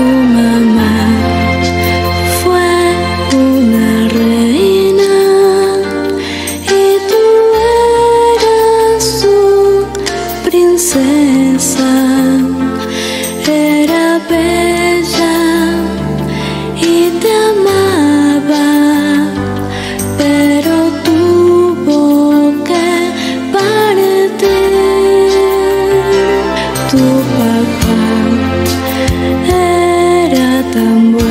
tu mamá fue una reina y tú eras su princesa. Era bella y te amaba, pero tuvo que partir tu papá. 但我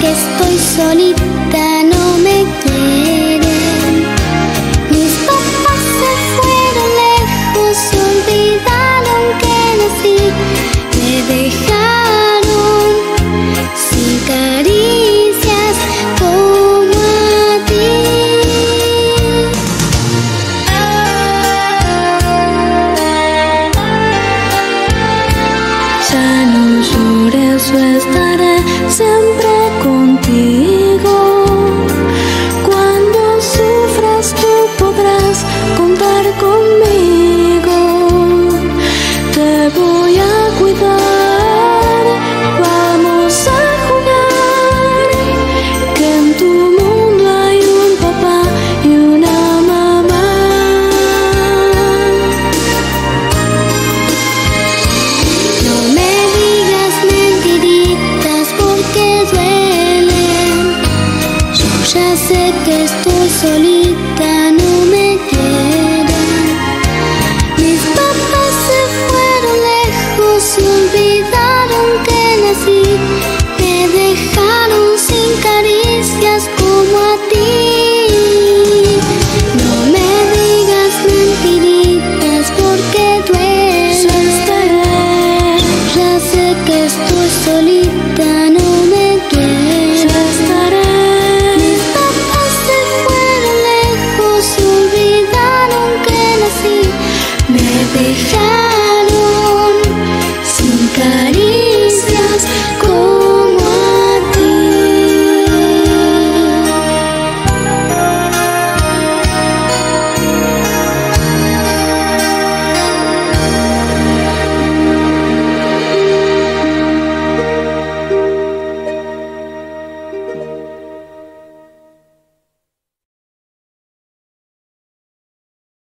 que estoy solita, no me quieren. Mis papás se fueron lejos, olvidaron que nací, me dejaron sin caricias como a ti. Ya no llores, no. conmigo, te voy a cuidar, vamos a jugar, que en tu mundo hay un papá y una mamá. No me digas mentiritas porque duelen, yo ya sé que estoy solita.